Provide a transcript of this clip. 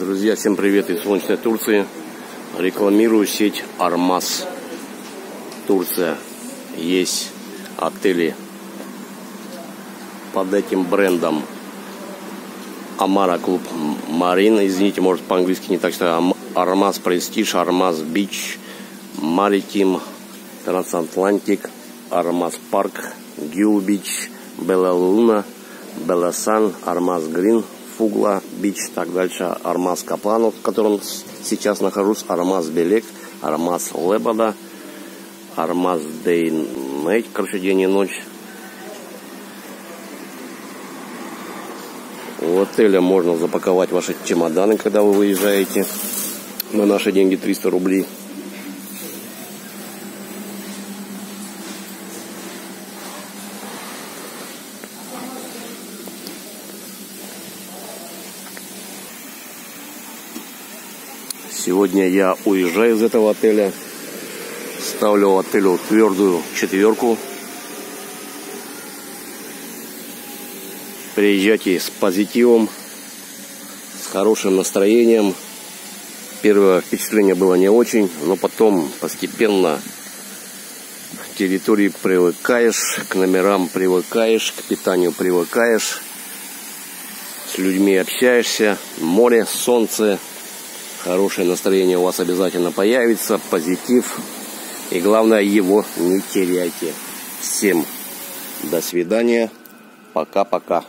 Друзья, всем привет из солнечной Турции. Рекламирую сеть Armas. Турция. Есть отели под этим брендом. Amara Club Marine. Извините, может по-английски не так что Armas Prestige, Armas Beach, Maritim, Transatlantik, Armas Park, Gul Beach, Bella Luna, Белла Сан, Армаз Грин, Фугла Бич, так дальше Армаз Каплан, в котором сейчас нахожусь, Армаз Белек, Армаз Лебода, Армаз Дей Нейт, короче, день и ночь. В отеле можно запаковать ваши чемоданы, когда вы выезжаете. На наши деньги 300 рублей. Сегодня я уезжаю из этого отеля. Ставлю отелю твердую четверку. Приезжайте с позитивом, с хорошим настроением. Первое впечатление было не очень, но потом постепенно к территории привыкаешь, к номерам привыкаешь, к питанию привыкаешь, с людьми общаешься, море, солнце, Хорошее настроение у вас обязательно появится, позитив. И главное, его не теряйте. Всем до свидания. Пока-пока.